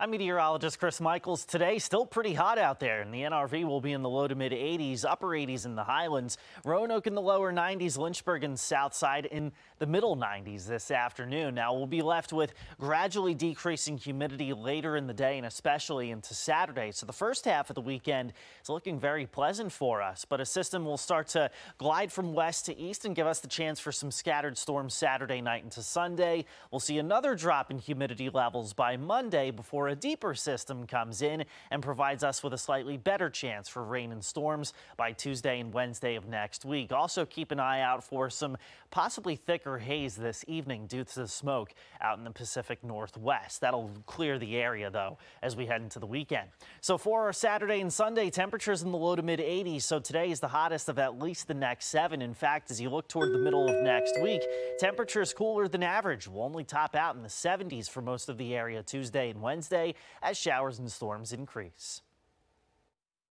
I'm meteorologist Chris Michaels. Today, still pretty hot out there, and the NRV will be in the low to mid 80s, upper 80s in the highlands. Roanoke in the lower 90s, Lynchburg and Southside in the middle 90s this afternoon. Now, we'll be left with gradually decreasing humidity later in the day and especially into Saturday. So the first half of the weekend is looking very pleasant for us, but a system will start to glide from west to east and give us the chance for some scattered storms Saturday night into Sunday. We'll see another drop in humidity levels by Monday before a deeper system comes in and provides us with a slightly better chance for rain and storms by Tuesday and Wednesday of next week. Also keep an eye out for some possibly thicker haze this evening due to the smoke out in the Pacific Northwest. That'll clear the area though as we head into the weekend. So for our Saturday and Sunday temperatures in the low to mid 80s. So today is the hottest of at least the next seven. In fact, as you look toward the middle of next week, temperatures cooler than average will only top out in the 70s for most of the area Tuesday and Wednesday as showers and storms increase.